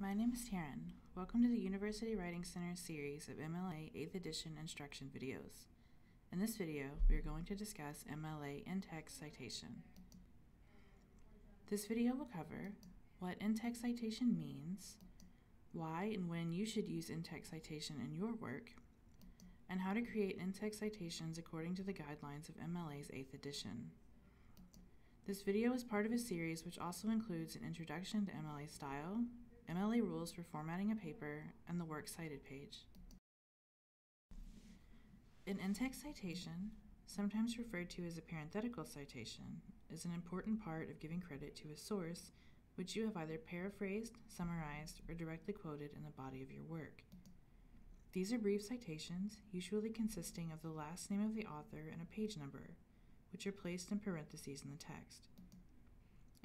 my name is Taryn. Welcome to the University Writing Center series of MLA 8th edition instruction videos. In this video, we are going to discuss MLA in-text citation. This video will cover what in-text citation means, why and when you should use in-text citation in your work, and how to create in-text citations according to the guidelines of MLA's 8th edition. This video is part of a series which also includes an introduction to MLA style, MLA rules for formatting a paper, and the works cited page. An in-text citation, sometimes referred to as a parenthetical citation, is an important part of giving credit to a source which you have either paraphrased, summarized, or directly quoted in the body of your work. These are brief citations, usually consisting of the last name of the author and a page number, which are placed in parentheses in the text.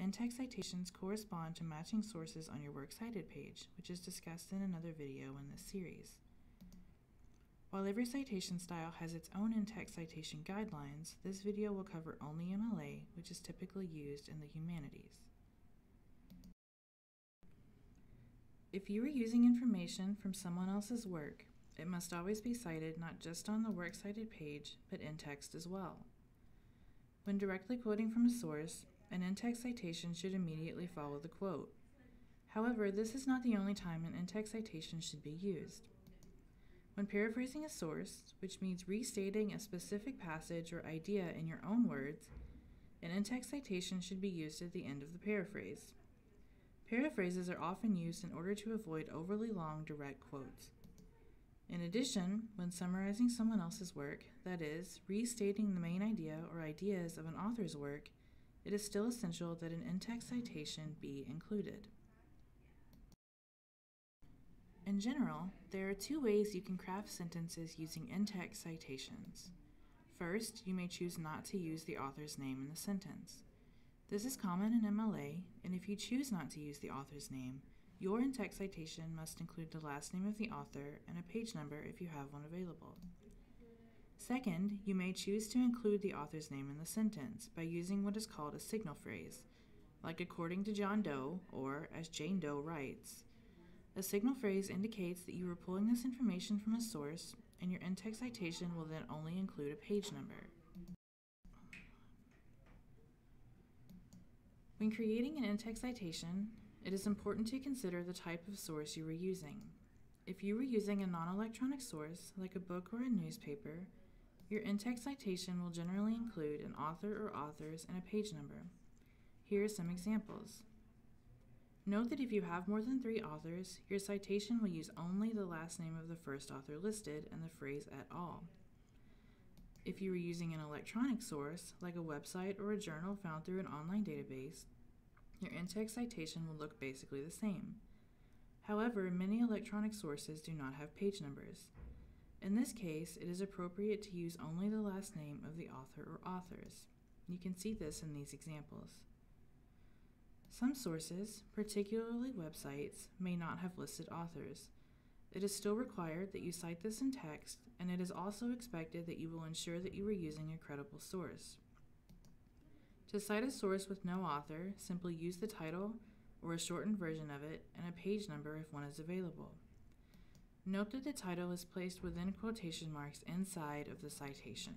In-text citations correspond to matching sources on your Works Cited page, which is discussed in another video in this series. While every citation style has its own in-text citation guidelines, this video will cover only MLA, which is typically used in the humanities. If you are using information from someone else's work, it must always be cited not just on the Works Cited page, but in text as well. When directly quoting from a source, an in-text citation should immediately follow the quote. However, this is not the only time an in-text citation should be used. When paraphrasing a source, which means restating a specific passage or idea in your own words, an in-text citation should be used at the end of the paraphrase. Paraphrases are often used in order to avoid overly long direct quotes. In addition, when summarizing someone else's work, that is, restating the main idea or ideas of an author's work, it is still essential that an in-text citation be included. In general, there are two ways you can craft sentences using in-text citations. First, you may choose not to use the author's name in the sentence. This is common in MLA, and if you choose not to use the author's name, your in-text citation must include the last name of the author and a page number if you have one available. Second, you may choose to include the author's name in the sentence by using what is called a signal phrase, like according to John Doe or as Jane Doe writes. A signal phrase indicates that you are pulling this information from a source, and your in-text citation will then only include a page number. When creating an in-text citation, it is important to consider the type of source you were using. If you were using a non-electronic source, like a book or a newspaper, your in-text citation will generally include an author or authors and a page number. Here are some examples. Note that if you have more than three authors, your citation will use only the last name of the first author listed and the phrase et al. If you are using an electronic source, like a website or a journal found through an online database, your in-text citation will look basically the same. However, many electronic sources do not have page numbers. In this case, it is appropriate to use only the last name of the author or authors. You can see this in these examples. Some sources, particularly websites, may not have listed authors. It is still required that you cite this in text, and it is also expected that you will ensure that you are using a credible source. To cite a source with no author, simply use the title or a shortened version of it and a page number if one is available. Note that the title is placed within quotation marks inside of the citation.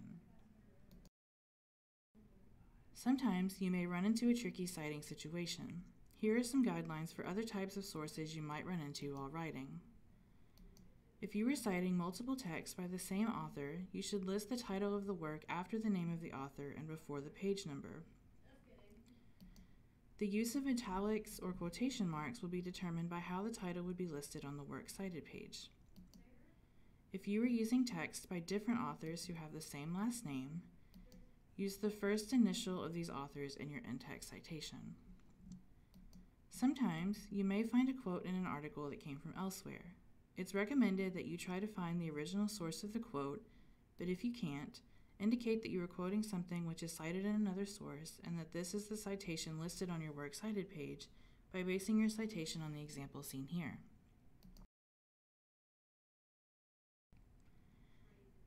Sometimes you may run into a tricky citing situation. Here are some guidelines for other types of sources you might run into while writing. If you are citing multiple texts by the same author, you should list the title of the work after the name of the author and before the page number. The use of italics or quotation marks will be determined by how the title would be listed on the Works Cited page. If you are using text by different authors who have the same last name, use the first initial of these authors in your in-text citation. Sometimes you may find a quote in an article that came from elsewhere. It's recommended that you try to find the original source of the quote, but if you can't, Indicate that you are quoting something which is cited in another source and that this is the citation listed on your Works Cited page by basing your citation on the example seen here.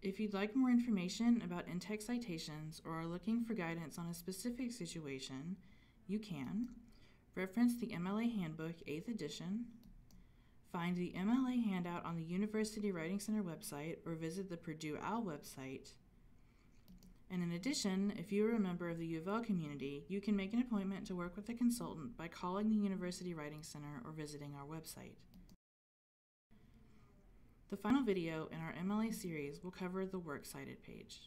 If you'd like more information about in-text citations or are looking for guidance on a specific situation, you can reference the MLA Handbook 8th edition, Find the MLA handout on the University Writing Center website or visit the Purdue OWL website. And in addition, if you are a member of the U of L community, you can make an appointment to work with a consultant by calling the University Writing Center or visiting our website. The final video in our MLA series will cover the Works Cited page.